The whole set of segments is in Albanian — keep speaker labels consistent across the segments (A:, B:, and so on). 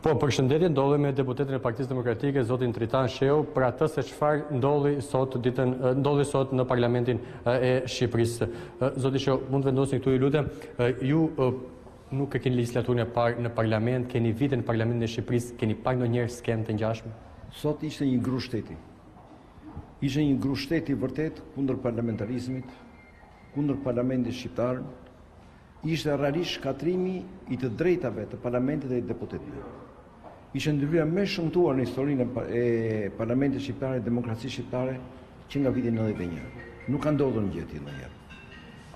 A: Po, përshëndetje, ndodhem me deputetin e Partisë Demokratike, zotin Tritan Shehu, për atë se çfarë ndodhi sot ditën, ndodhi sot në Parlamentin e Shqipërisë. Zoti Shehu, mund të vendosni këtu ju lutem, ju nuk e keni legjislaturën e parë në parlament, keni vite në parlamentin e Shqipërisë, keni parë ndonjëherë skenë të ngjashme?
B: Sot ishte një grusht shteti. Ishte një grusht shteti vërtet kundër parlamentarizmit, kundër parlamentit shqiptar, Ishte realisht shkatërrimi i të drejtave të parlamentit dhe i deputetëve. Ishte ndyrja më e shëmtuar në historinë e parlamentit shqiptar, e demokracisë shqiptare, që nga vitin 91. Nuk ka ndodhur një gjë e tillë ndonjëherë.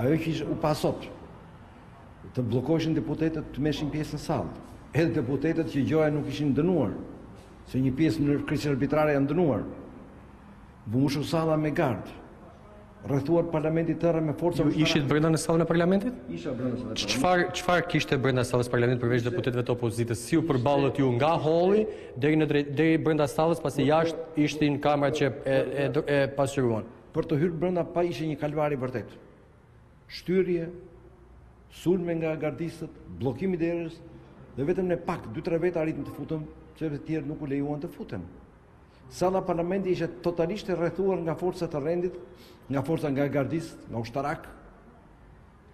B: Ajo që ishte u pa sot, të bllokoheshin deputetët të merrnin pjesë në sallë. Edhe deputetët që gjoja nuk ishin dënuar, se një pjesë në mënyrë arbitrare janë dënuar. U mbush salla me gardë. rrethuar parlamenti tërë me forca
A: ushtarake. Ju ishit brenda në sallën e parlamentit?
B: Isha brenda në
A: sallën e parlamentit. Çfarë çfarë kishte brenda sallës së parlamentit përveç deputetëve të opozitës? Si u përballët ju nga holli deri në drejt deri brenda sallës pasi jashtë ishin kamerat që e e, e pasqyruan?
B: Për të hyrë brenda pa ishte një kalvar i vërtetë. Shtyrje, sulme nga gardistët, bllokim i derës dhe vetëm ne pak 2-3 veta arritëm të futemi, sepse të tjerë nuk u lejuan të futen. Salla e parlamentit ishte totalisht e rrethuar nga forca të rendit, nga forca nga gardistë, nga ushtarakë,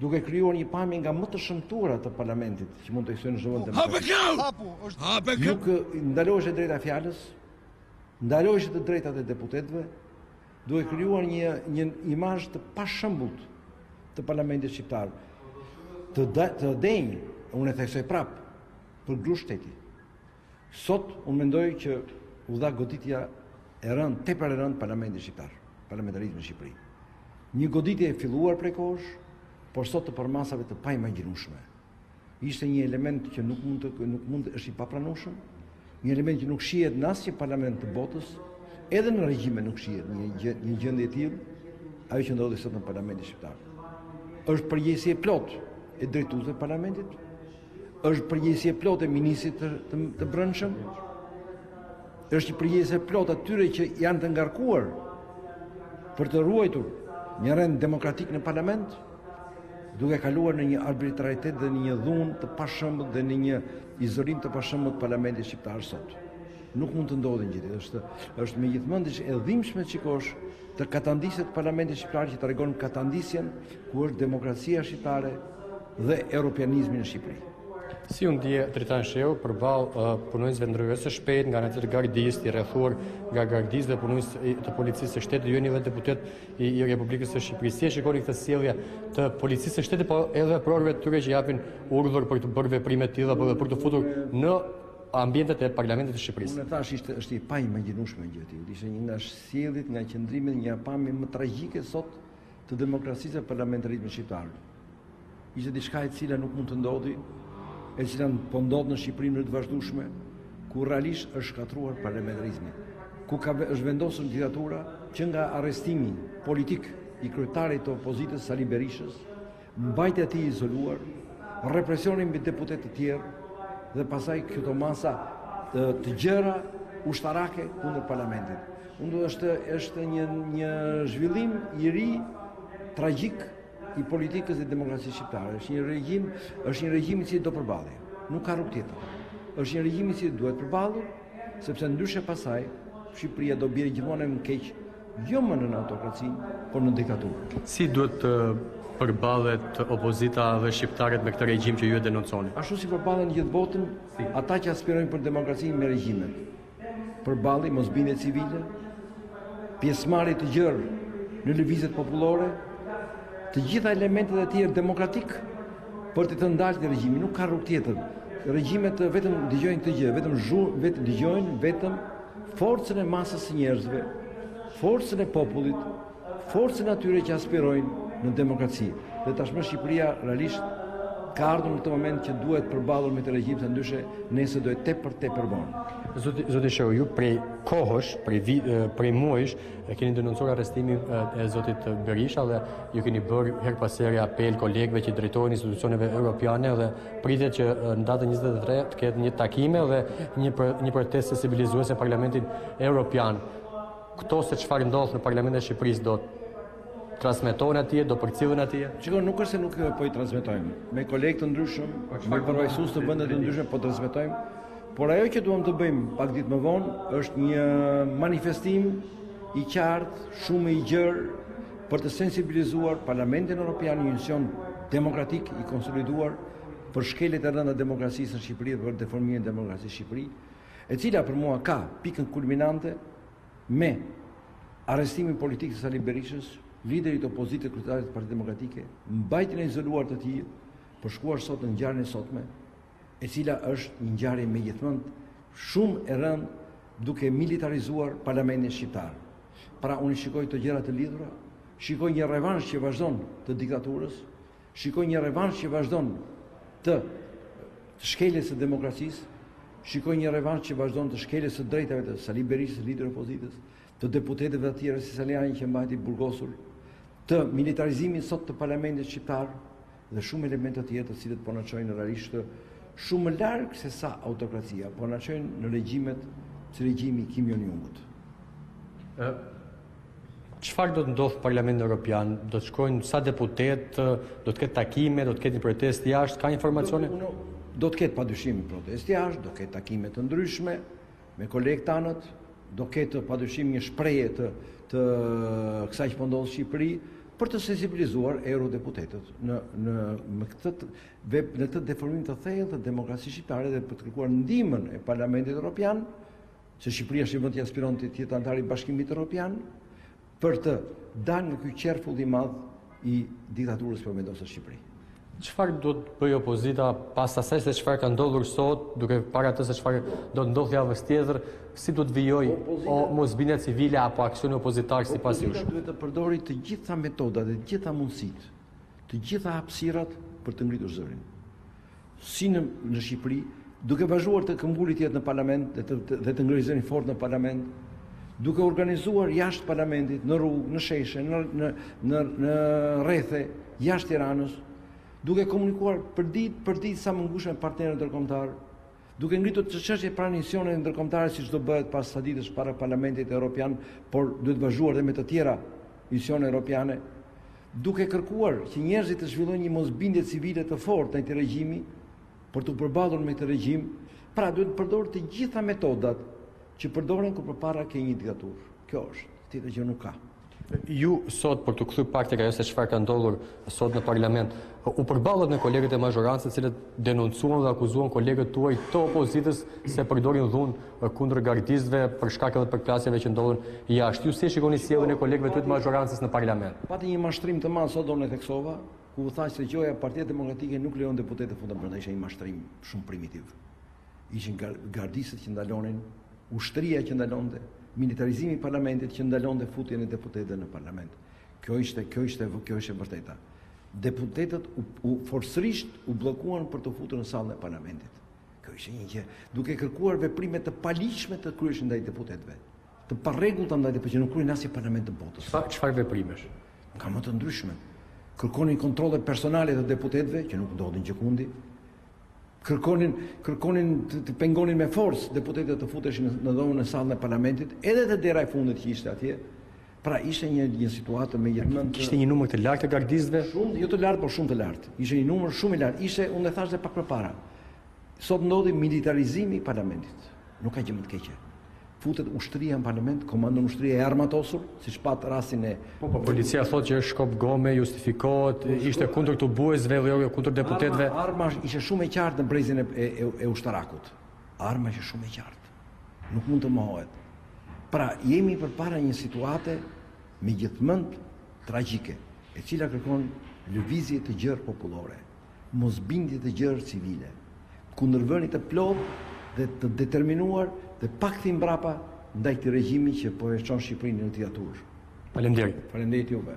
B: duke krijuar një pamje nga më të shëmtuara të parlamentit, që mund të ekzistojë në çdo vend
C: demokratik. Hapu,
B: është hapu. Ku ndalohesh e drejta e fjalës, ndalohesh të drejtat e deputetëve, duke krijuar një një imazh të pashembullt të parlamentit shqiptar. Të të denjë, unë e theksoj prapë, për grusht shteti. Sot unë mendoj që u dha goditja e rëndë, tepër e rëndë parlamentit shqiptar, parlamentarizmit në Shqipëri. Një goditje e filluar prej kohësh, por sot të përmasave të paimagjinueshme. Ishte një element që nuk mund të nuk mund të është i papranueshëm, një element që nuk shihet në asnjë parlament të botës, edhe në regjime nuk shihet një gjë, një gjendje e tillë, ajo që ndodhi sot në parlamentin shqiptar. Është përgjegjësi e plotë e drejtuesve të parlamentit, Është përgjegjësi e plotë e ministrit të, të, të Brendshëm. Është një përgjegjësi e plotë e atyre që janë të ngarkuar për të ruajtur një rend demokratik në parlament, duke kaluar në një arbitraritet dhe në një dhunë të pashembullt dhe në një izolim të pashembullt të parlamentit shqiptar sot. Nuk mund të ndodhin gjithë. Është është me gjithë mend diçka e dhimbshme të shikosh këtë katandisje të Parlamentit shqiptar që tregon katandisjen ku është demokracia shqiptare dhe europianizmi në Shqipëri.
A: Si u ndje Tritan Shehu përballë uh, punonjësve ndërhyrjes së shpejtë nga ana e gardës, i rrethuar nga gardistë dhe punonjës të policisë së shtetit, ju jeni dhe deputet i, i Republikës e Shqipërisë. Si e shikoni këtë sjellje të policisë së shtetit, po edhe eprorëve të tyre që japin urdhër për të bërë veprime të tilla dhe për të futur në ambientet e Parlamentit të Shqipërisë.
B: Unë e thashë ishte është e paimagjinueshme një gjë e tillë. Ishte një nga sjelljet, nga qëndrimet, nga pamjet më tragjike sot të demokracisë e parlamentarizmit shqiptar. Ishte diçka e cila nuk mund të ndodhi, e cila po ndodh në Shqipëri në mënyrë të vazhdueshme, ku realisht është shkatërruar parlamentarizmi, ku ka është vendosur diktatura që nga arrestimi politik i kryetarit të opozitës Sali Berishës Mbajtja e tij e izoluar, represioni mbi deputetë të tjerë dhe pastaj këto masa të, të gjera ushtarake kundër parlamentit. Unë është është një një zhvillim i ri tragjik i politikës dhe demokracisë shqiptare. Është një regjim, është një regjim i cili do përballje. Nuk ka rrugë tjetër. Është një regjim i cili duhet përballur, sepse ndryshe pastaj Shqipëria do bjerë gjithmonë më keq Jo më në autokraci, por në diktaturë.
A: Si duhet të përballet opozita dhe shqiptarët me këtë regjim që ju e denonconi?
B: Ashtu si përballen në gjithë botën, si ata që aspirojnë për demokracinë me regjimet. Përballje, mosbindje civile, pjesëmarrje të gjerë në lëvizjet popullore, të gjitha elementet e tjerë demokratik për t'i thënë ndal këtij regjimi, nuk ka rrugë tjetër. Regjimet vetëm dëgjojnë këtë gjë, vetëm zhu, vetëm dëgjojnë, vetëm forcën e masës së njerëzve, forcën e popullit, forcën e atyre që aspirojnë në demokraci. Dhe tashmë Shqipëria realisht ka ardhur në këtë moment që duhet përballur me këtë regjim se ndryshe, nesër do jetë tepër tepër vonë.
A: Zoti zoti Shehu, ju prej kohësh, prej vit, prej muajsh e keni denoncuar arrestimin e zotit Berisha dhe ju keni bërë herë pas here apel kolegëve që t'u drejtohen institucioneve europiane dhe Pritet që në datën 23 të ketë një takim dhe një për, një protestë sensibilizuese në Parlamentin Europian. Këto se çfarë ndodh në Parlamentin e Shqipërisë do të transmetohen atje, do përcillen atje.
B: Shiko nuk është se nuk po i transmetojmë. Me kolegë të ndryshëm, po me përfaqësues të vendeve të ndryshme po transmetojmë. Por ajo që duam të bëjmë pak ditë më vonë është një manifestim i qartë, shumë më i gjerë, Për të sensibilizuar Parlamentin Europian një institucion demokratik i konsoliduar për shkeljet e rënda të demokracisë në Shqipëri dhe për deformimin e demokracisë në Shqipëri, e cila për mua ka pikën kulminante me arrestimin politik të Sali Berishës, liderit të opozitës dhe kryetarit të Partisë Demokratike, mbajtjen e izoluar të tij, për shkuar sot në ngjarjen e sotme, e cila është një ngjarje me gjithë mend shumë e rëndë duke militarizuar parlamentin shqiptar. Pra unë i shikoj këto gjëra të lidhura, shikoj një revansh që vazhdon të diktaturës, shikoj një revansh që vazhdon të shkeljes së demokracisë, shikoj një revansh që vazhdon të shkeljes së drejtave të Sali Berishës, liderit opozitës, të deputetëve të tjerë si Saliani që mbahet i burgosur, të militarizimit sot të parlamentit shqiptar, dhe shumë elemente të tjera të cilat po na çojnë realisht shumë më larg se sa autokracia, po na çojnë në regjime si regjimi i Kim Jong Ungut.
A: Çfarë do të ndodhë Parlamentin Europian? Do të shkojnë disa deputetë, do të ketë takime, do të ketë një protestë jashtë, ka informacione?
B: Do të ketë padyshim protestë jashtë, do të ketë takime të ndryshme, Me kolegët tanë do ketë padyshim një shprehje të të kësaj që po ndodh në Shqipëri për të sensibilizuar eurodeputetët në në me këtë vep në këtë deformim të thellë të demokracisë shqiptare dhe për të kërkuar ndihmën e Parlamentit Evropian, se Shqipëria është një vend që aspiron të jetë anëtar i Bashkimit Evropian, Për të dalë nga ky qerthull i madh i diktaturës po vendoset në Shqipëri.
A: Çfarë do të bëjë opozita pas asaj se çfarë ka ndodhur sot, duke parë atë se çfarë do të ndodhë javës tjetër, si do të vijojë mosbindja civile apo aksioni opozitar sipas jush?
B: Opozita duhet të përdori të gjitha metodat dhe të gjitha mundësitë, të gjitha hapësirat për të ngritur zërin. si në në Shqipëri, duke vazhduar të këmbëngulë të jetë në parlament dhe të, të, dhe të ngrejë zërin fort në parlament, duke organizuar jashtë parlamentit, në rrugë, në sheshe, në, në, në, në rrethe, jashtë Tiranës, duke komunikuar përditë përditë sa më ngushtë me partnerët ndërkombëtarë, duke ngritur këtë çështje pranë institucioneve ndërkombëtare siç do bëhet pas disa ditësh para Parlamentit Evropian, por duhet vazhduar edhe me të tjera institucione europiane, duke kërkuar që njerëzit të zhvillojnë një mosbindje civile të fortë ndaj këtij regjimi për t'u përballur me këtë regjim, pra duhet të përdorë të gjitha metodat që përdoren kur përpara ke një diktaturë. Kjo është, tjetër gjë nuk ka.
A: Ju sot për t'u kthyer pak tek ajo se çfarë ka ndodhur sot në parlament, u përballët me kolegët e mazhorancës të cilët denoncuan dhe akuzuan kolegët tuaj të opozitës se përdorin dhunë kundër gardistëve për shkak edhe të përplasjeve që ndodhën jashtë. Ju si e shikoni sjelljen e kolegëve tuaj të mazhorancës në parlament?
B: Pati një mashtrim të madh sot unë e theksova, ku u tha se gjoja Partia Demokratike nuk lejon deputetët të futen brenda. Ishte një mashtrim shumë primitiv. Ishin gardistët që ndalonin, ushtria që ndalonte, militarizimi i parlamentit që ndalonte futjen e deputetëve në parlament. Kjo ishte, kjo ishte, kjo ishte e vërteta. Deputetët u, u forcërisht u bllokuan për t'u futur në sallën e parlamentit. Kjo ishte një gjë duke kërkuar veprime të paligjshme të kryeshin ndaj deputetëve, të parregullta ndaj deputetëve që nuk kryejnë asnjë parlament të botës.
A: Çfarë çfarë veprimesh?
B: Nga më të ndryshme. Kërkonin kontrolle personale të deputetëve që nuk ndodhin gjëkundi, kërkonin kërkonin të, të pengonin me forcë deputetët të futeshin në dhomën, në sallën e parlamentit, edhe te dera e fundit që ishte atje, Pra ishte një një situatë me gjithë
A: mend të... kishte një numër të lartë të gardistëve.
B: Shumë, jo të lartë, por shumë të lartë. Ishte një numër shumë i lartë. Ishte, unë e thashë dhe pak më parë. Sot ndodhi militarizimi i parlamentit. Nuk ka gjë më të keqe futet ushtria në parlament, komandon ushtria e armatosur, siç patë rastin e...
A: Po, po, policia thotë që është shkop gome, justifikohet, po, ishte kundër tubuesve, jo, jo, kundër deputetëve.
B: Arma, arma ishte shumë e qartë në brezin e, e, e ushtarakut. Arma ishte shumë e qartë. Nuk mund të mohohet. Pra, jemi përpara një situate me gjithë mend tragjike, e cila kërkon lëvizje të gjerë popullore, mosbindje të gjerë civile, kundërvënie të plotë dhe të determinuar dhe pa kthim mbrapa ndaj këtij regjimi që po e çon Shqipërinë në diktaturë.
A: Faleminderit.
B: Faleminderit juve.